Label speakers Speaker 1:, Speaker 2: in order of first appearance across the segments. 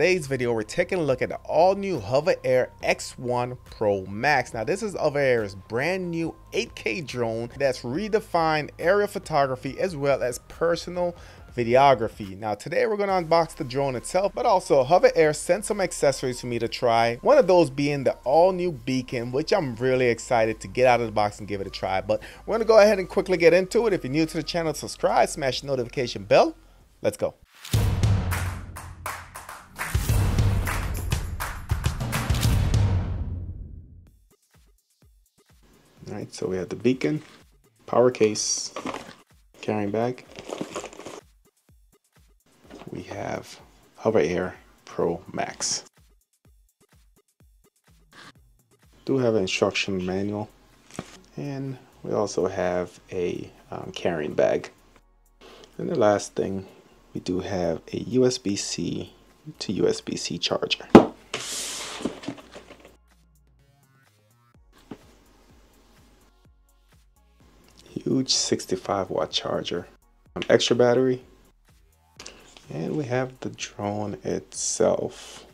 Speaker 1: today's video we're taking a look at the all new Hover Air X1 Pro Max. Now this is Hover Air's brand new 8K drone that's redefined aerial photography as well as personal videography. Now today we're going to unbox the drone itself, but also Hover Air sent some accessories for me to try. One of those being the all new beacon, which I'm really excited to get out of the box and give it a try. But we're going to go ahead and quickly get into it. If you're new to the channel, subscribe, smash the notification bell. Let's go. So we have the beacon, power case, carrying bag. We have Hover Air Pro Max. Do have an instruction manual, and we also have a um, carrying bag. And the last thing, we do have a USB-C to USB-C charger. Huge 65 watt charger. Um, extra battery. And we have the drone itself.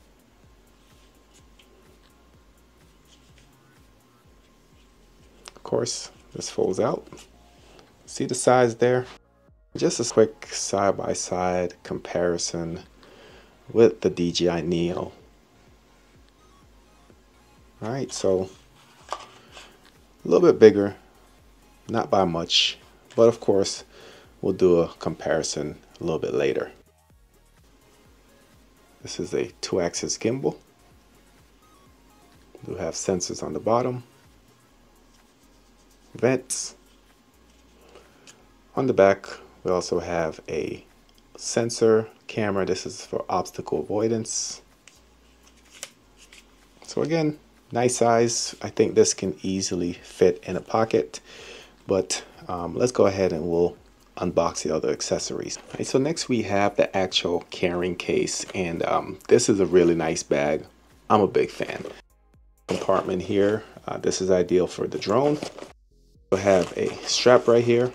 Speaker 1: Of course this folds out. See the size there? Just a quick side-by-side -side comparison with the DJI Neo. All right so a little bit bigger not by much, but of course, we'll do a comparison a little bit later. This is a two-axis gimbal. We have sensors on the bottom, vents. On the back, we also have a sensor camera. This is for obstacle avoidance. So again, nice size. I think this can easily fit in a pocket. But um, let's go ahead and we'll unbox the other accessories. So next we have the actual carrying case and um, this is a really nice bag. I'm a big fan. Compartment here, uh, this is ideal for the drone. We'll have a strap right here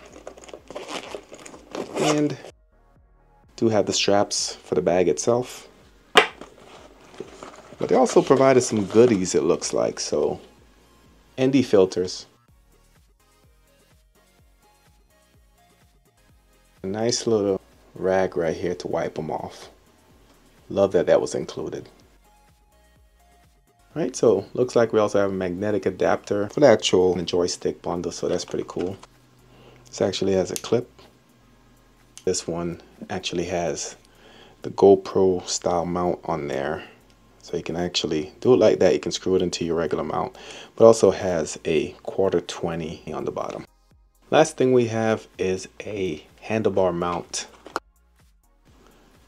Speaker 1: and do have the straps for the bag itself. But they also provided some goodies it looks like. So ND filters, A nice little rag right here to wipe them off. Love that that was included. All right, so looks like we also have a magnetic adapter for the actual joystick bundle, so that's pretty cool. This actually has a clip. This one actually has the GoPro style mount on there. So you can actually do it like that. You can screw it into your regular mount, but also has a quarter 20 on the bottom. Last thing we have is a handlebar mount.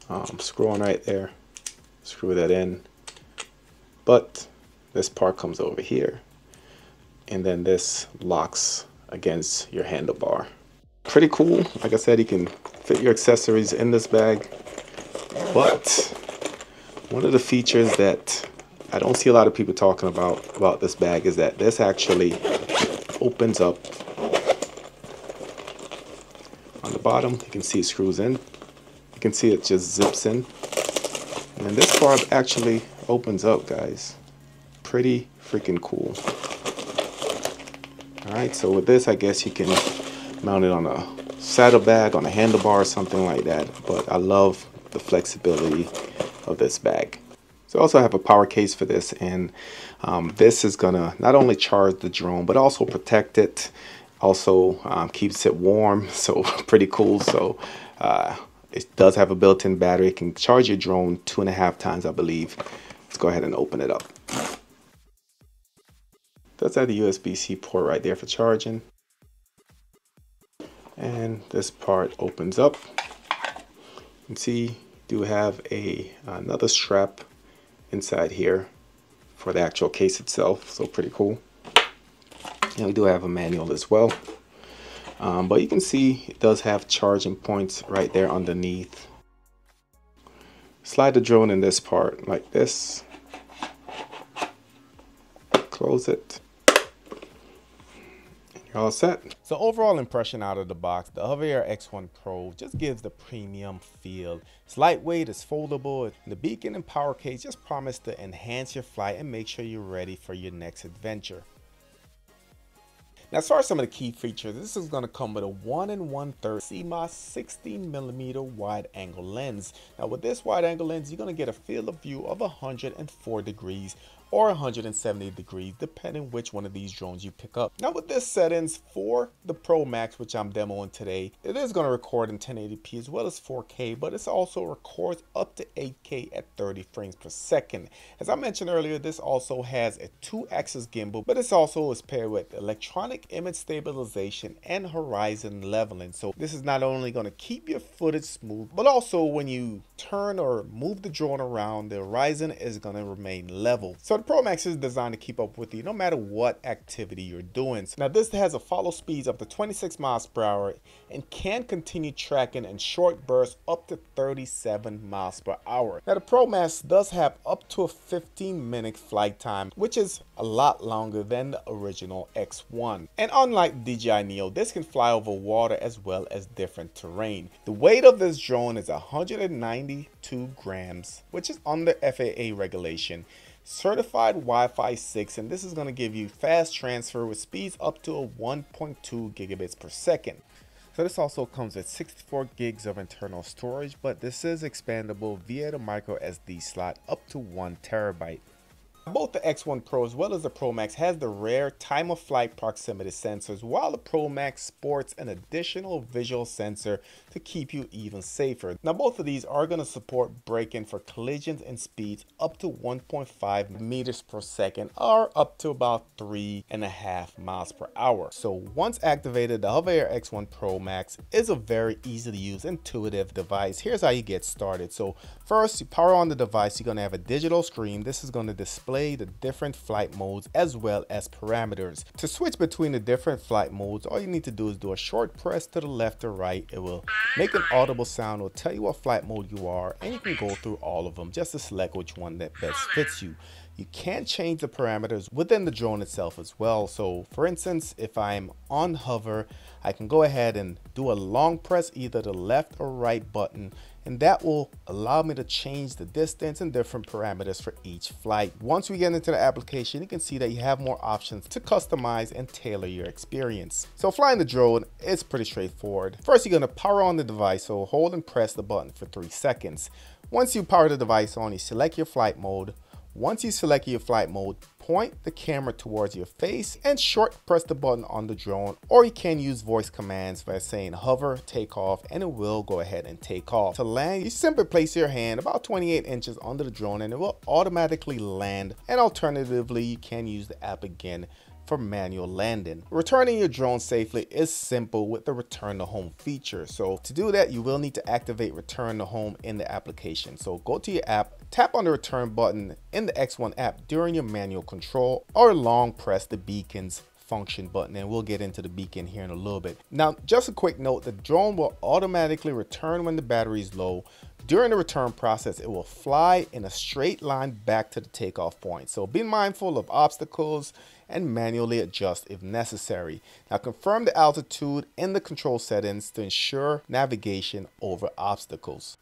Speaker 1: Um, screw on right there. Screw that in. But this part comes over here. And then this locks against your handlebar. Pretty cool. Like I said, you can fit your accessories in this bag. But one of the features that I don't see a lot of people talking about about this bag is that this actually opens up bottom. You can see it screws in. You can see it just zips in. And this part actually opens up, guys. Pretty freaking cool. Alright, so with this, I guess you can mount it on a saddlebag, on a handlebar or something like that. But I love the flexibility of this bag. So I also have a power case for this and um, this is gonna not only charge the drone but also protect it also um, keeps it warm so pretty cool. So uh, it does have a built-in battery. It can charge your drone two and a half times I believe. Let's go ahead and open it up. Does have the USB-C port right there for charging. And this part opens up. You can see do have a another strap inside here for the actual case itself so pretty cool we do have a manual as well um, but you can see it does have charging points right there underneath slide the drone in this part like this close it and
Speaker 2: All set.
Speaker 1: So overall impression out of the box, the Hover Air X1 Pro just gives the premium feel. It's lightweight, it's foldable, the beacon and power case just promise to enhance your flight and make sure you're ready for your next adventure. Now as far as some of the key features, this is going to come with a 1 and 1 3rd CMOS 16 millimeter wide angle lens. Now with this wide angle lens, you're going to get a field of view of 104 degrees or 170 degrees depending which one of these drones you pick up. Now with this settings for the Pro Max which I'm demoing today, it is going to record in 1080p as well as 4K but it also records up to 8K at 30 frames per second. As I mentioned earlier this also has a 2-axis gimbal but this also is paired with electronic image stabilization and horizon leveling so this is not only going to keep your footage smooth but also when you turn or move the drone around the horizon is going to remain level. So Pro Max is designed to keep up with you no matter what activity you're doing. Now this has a follow speeds up to 26 miles per hour and can continue tracking in short bursts up to 37 miles per hour. Now the Pro Max does have up to a 15 minute flight time which is a lot longer than the original X1. And unlike DJI Neo, this can fly over water as well as different terrain. The weight of this drone is 192 grams which is under FAA regulation certified Wi-Fi 6 and this is going to give you fast transfer with speeds up to a 1.2 gigabits per second. So this also comes with 64 gigs of internal storage but this is expandable via the micro SD slot up to 1 terabyte. Both the X1 Pro as well as the Pro Max has the rare time of flight proximity sensors while the Pro Max sports an additional visual sensor to keep you even safer. Now both of these are going to support braking for collisions and speeds up to 1.5 meters per second or up to about three and a half miles per hour. So once activated the Hover Air X1 Pro Max is a very easy to use intuitive device. Here's how you get started. So first you power on the device you're going to have a digital screen. This is going to display display the different flight modes as well as parameters. To switch between the different flight modes, all you need to do is do a short press to the left or right. It will make an audible sound, will tell you what flight mode you are, and you can go through all of them just to select which one that best fits you. You can change the parameters within the drone itself as well. So for instance, if I'm on hover, I can go ahead and do a long press either the left or right button and that will allow me to change the distance and different parameters for each flight. Once we get into the application, you can see that you have more options to customize and tailor your experience. So flying the drone is pretty straightforward. First, you're gonna power on the device, so hold and press the button for three seconds. Once you power the device on, you select your flight mode, once you select your flight mode, point the camera towards your face and short press the button on the drone or you can use voice commands by saying hover, take off and it will go ahead and take off. To land, you simply place your hand about 28 inches under the drone and it will automatically land and alternatively you can use the app again for manual landing. Returning your drone safely is simple with the return to home feature. So to do that, you will need to activate return to home in the application. So go to your app, tap on the return button in the X1 app during your manual control or long press the beacons function button and we'll get into the beacon here in a little bit. Now, just a quick note, the drone will automatically return when the battery is low. During the return process, it will fly in a straight line back to the takeoff point. So be mindful of obstacles and manually adjust if necessary. Now confirm the altitude in the control settings to ensure navigation over obstacles.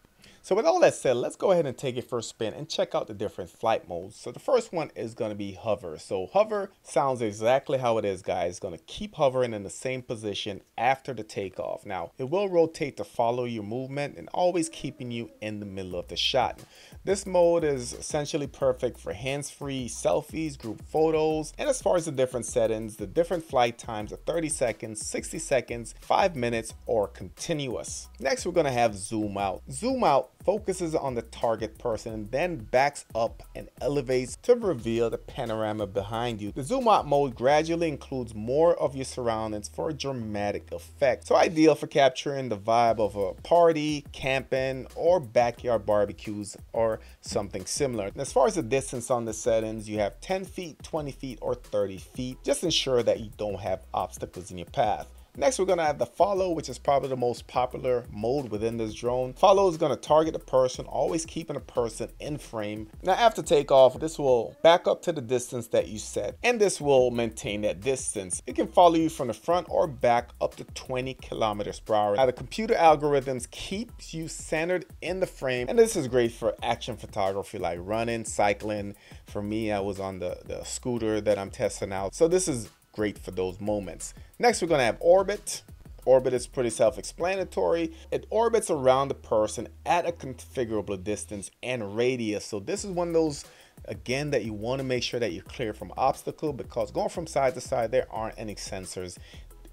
Speaker 1: So with all that said, let's go ahead and take it for a spin and check out the different flight modes. So the first one is going to be hover. So hover sounds exactly how it is, guys. It's going to keep hovering in the same position after the takeoff. Now, it will rotate to follow your movement and always keeping you in the middle of the shot. This mode is essentially perfect for hands-free selfies, group photos, and as far as the different settings, the different flight times are 30 seconds, 60 seconds, 5 minutes, or continuous. Next, we're going to have zoom out. Zoom out focuses on the target person and then backs up and elevates to reveal the panorama behind you. The zoom out mode gradually includes more of your surroundings for a dramatic effect. So ideal for capturing the vibe of a party, camping, or backyard barbecues or something similar. And as far as the distance on the settings, you have 10 feet, 20 feet, or 30 feet. Just ensure that you don't have obstacles in your path. Next, we're gonna have the follow, which is probably the most popular mode within this drone. Follow is gonna target a person, always keeping a person in frame. Now after takeoff, this will back up to the distance that you set, and this will maintain that distance. It can follow you from the front or back up to 20 kilometers per hour. Now the computer algorithms keeps you centered in the frame, and this is great for action photography like running, cycling. For me, I was on the, the scooter that I'm testing out. So this is great for those moments. Next, we're gonna have orbit. Orbit is pretty self-explanatory. It orbits around the person at a configurable distance and radius. So this is one of those, again, that you wanna make sure that you're clear from obstacle because going from side to side, there aren't any sensors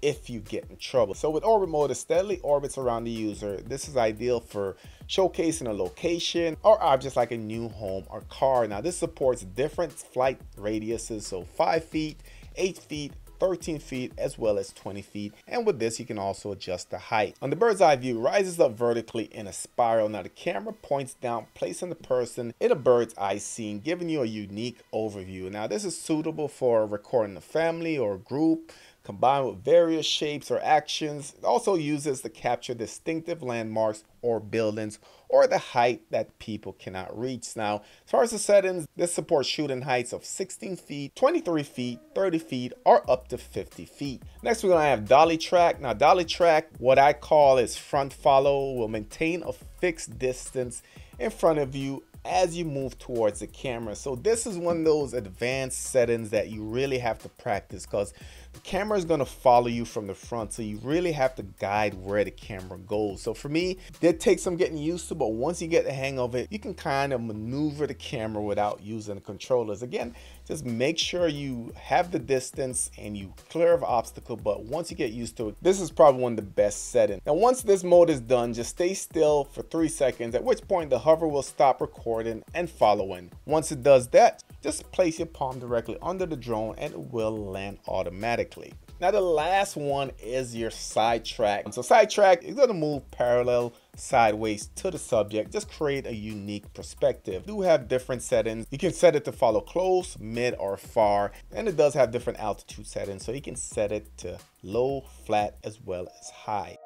Speaker 1: if you get in trouble. So with orbit mode, it steadily orbits around the user. This is ideal for showcasing a location or objects like a new home or car. Now this supports different flight radiuses, so five feet, 8 feet, 13 feet as well as 20 feet and with this you can also adjust the height. On the bird's eye view rises up vertically in a spiral. Now the camera points down placing the person in a bird's eye scene giving you a unique overview. Now this is suitable for recording a family or a group combined with various shapes or actions. It also uses to capture distinctive landmarks or buildings or the height that people cannot reach. Now, as far as the settings, this supports shooting heights of 16 feet, 23 feet, 30 feet, or up to 50 feet. Next, we're gonna have dolly track. Now, dolly track, what I call is front follow, will maintain a fixed distance in front of you as you move towards the camera. So this is one of those advanced settings that you really have to practice because the camera is going to follow you from the front. So you really have to guide where the camera goes. So for me, it takes some getting used to, but once you get the hang of it, you can kind of maneuver the camera without using the controllers. Again, just make sure you have the distance and you clear of obstacle. But once you get used to it, this is probably one of the best settings. Now, once this mode is done, just stay still for three seconds, at which point the hover will stop recording and following. Once it does that, just place your palm directly under the drone and it will land automatically. Now the last one is your sidetrack. So sidetrack is gonna move parallel sideways to the subject, just create a unique perspective. You do have different settings. You can set it to follow close, mid, or far, and it does have different altitude settings. So you can set it to low, flat, as well as high.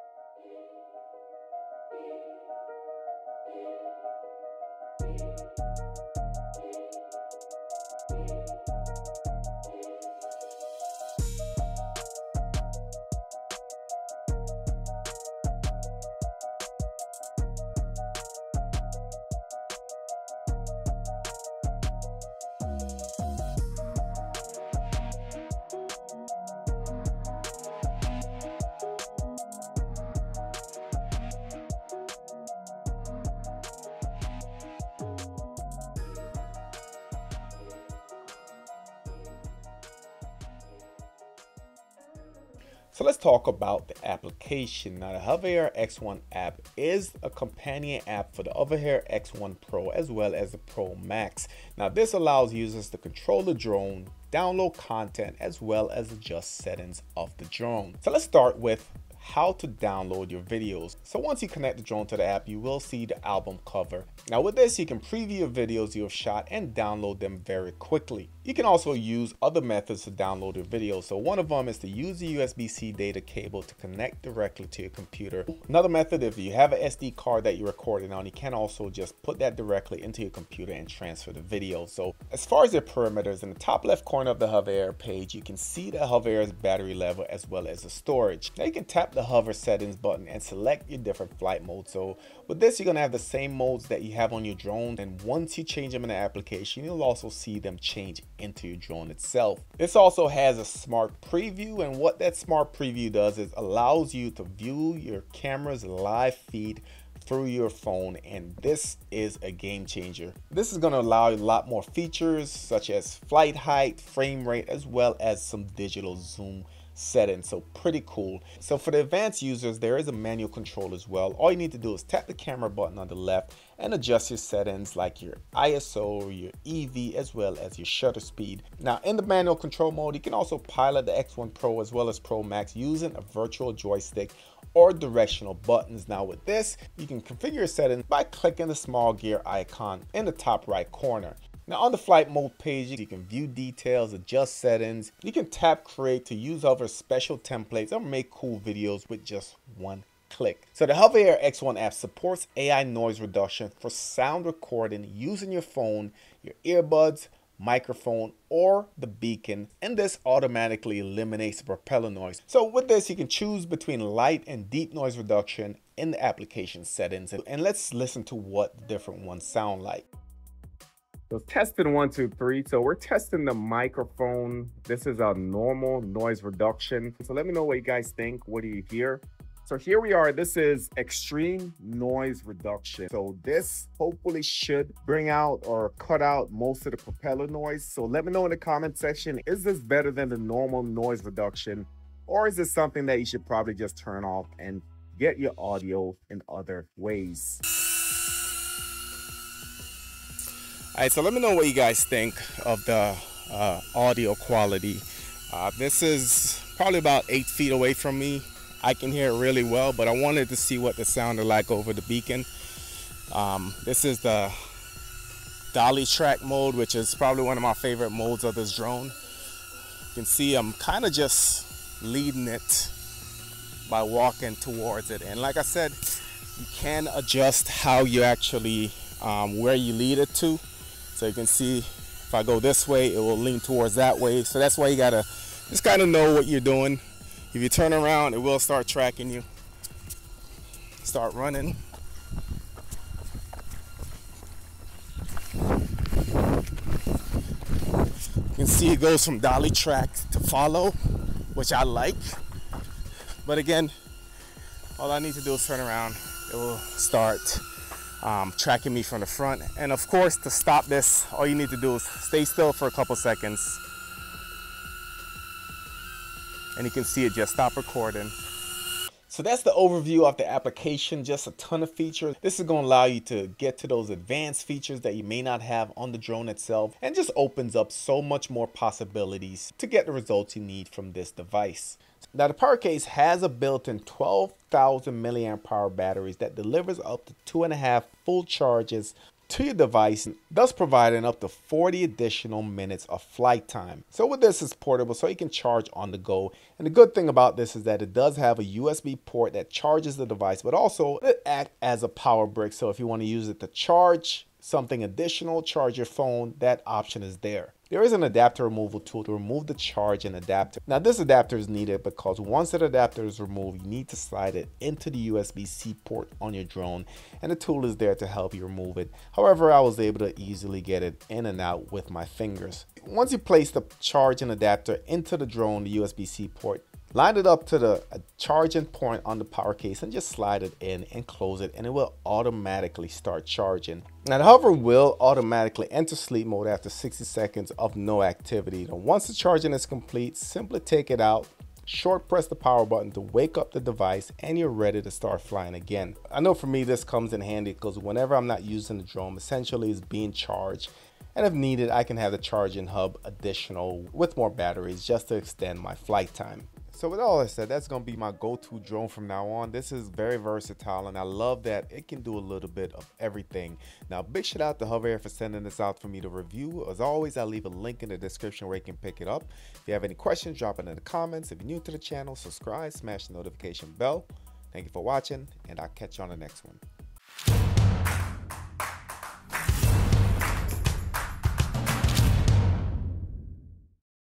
Speaker 1: So let's talk about the application. Now the HoverAir X1 app is a companion app for the HoverAir X1 Pro as well as the Pro Max. Now this allows users to control the drone, download content, as well as adjust settings of the drone. So let's start with how to download your videos. So once you connect the drone to the app, you will see the album cover. Now with this, you can preview your videos you have shot and download them very quickly. You can also use other methods to download your videos. So one of them is to use the USB-C data cable to connect directly to your computer. Another method, if you have an SD card that you're recording on, you can also just put that directly into your computer and transfer the video. So as far as your parameters, in the top left corner of the HoverAir page, you can see the HoverAir's battery level as well as the storage. Now you can tap the hover settings button and select your different flight modes. So with this, you're gonna have the same modes that you have on your drone. And once you change them in the application, you'll also see them change into your drone itself. This also has a smart preview and what that smart preview does is allows you to view your camera's live feed through your phone and this is a game changer. This is to allow you a lot more features such as flight height, frame rate, as well as some digital zoom settings so pretty cool. So for the advanced users there is a manual control as well. All you need to do is tap the camera button on the left and adjust your settings like your ISO your EV as well as your shutter speed. Now in the manual control mode you can also pilot the X1 Pro as well as Pro Max using a virtual joystick or directional buttons. Now with this you can configure your settings by clicking the small gear icon in the top right corner Now on the flight mode page, you can view details, adjust settings. You can tap create to use other special templates or make cool videos with just one click. So the Hover Air X1 app supports AI noise reduction for sound recording using your phone, your earbuds, microphone, or the beacon, and this automatically eliminates propeller noise. So with this, you can choose between light and deep noise reduction in the application settings. And let's listen to what the different ones sound like. So testing one, two, three. So we're testing the microphone. This is a normal noise reduction. So let me know what you guys think. What do you hear? So here we are. This is extreme noise reduction. So this hopefully should bring out or cut out most of the propeller noise. So let me know in the comment section, is this better than the normal noise reduction? Or is this something that you should probably just turn off and get your audio in other ways? All right, so let me know what you guys think of the uh, audio quality. Uh, this is probably about eight feet away from me I can hear it really well, but I wanted to see what it sounded like over the beacon. Um, this is the dolly track mode, which is probably one of my favorite modes of this drone. You can see I'm kind of just leading it by walking towards it. And like I said, you can adjust how you actually, um, where you lead it to. So you can see if I go this way, it will lean towards that way. So that's why you gotta just kind of know what you're doing. If you turn around, it will start tracking you. Start running. You can see it goes from dolly track to follow, which I like. But again, all I need to do is turn around. It will start um, tracking me from the front. And of course, to stop this, all you need to do is stay still for a couple seconds and you can see it just stop recording. So that's the overview of the application, just a ton of features. This is gonna allow you to get to those advanced features that you may not have on the drone itself and just opens up so much more possibilities to get the results you need from this device. Now the power case has a built-in 12,000 milliamp power batteries that delivers up to two and a half full charges to your device, thus providing up to 40 additional minutes of flight time. So with this, it's portable so you can charge on the go. And the good thing about this is that it does have a USB port that charges the device, but also it acts as a power brick. So if you want to use it to charge something additional, charge your phone, that option is there. There is an adapter removal tool to remove the charge and adapter. Now this adapter is needed because once that adapter is removed, you need to slide it into the USB-C port on your drone and the tool is there to help you remove it. However, I was able to easily get it in and out with my fingers. Once you place the charge and adapter into the drone, the USB-C port, Line it up to the uh, charging point on the power case and just slide it in and close it and it will automatically start charging. Now the hover will automatically enter sleep mode after 60 seconds of no activity. Now, once the charging is complete, simply take it out, short press the power button to wake up the device and you're ready to start flying again. I know for me this comes in handy because whenever I'm not using the drone, essentially it's being charged and if needed, I can have the charging hub additional with more batteries just to extend my flight time. So with all that said, that's going to be my go-to drone from now on. This is very versatile and I love that it can do a little bit of everything. Now, big shout out to Hover Air for sending this out for me to review. As always, I'll leave a link in the description where you can pick it up. If you have any questions, drop it in the comments. If you're new to the channel, subscribe, smash the notification bell. Thank you for watching and I'll catch you on the next one.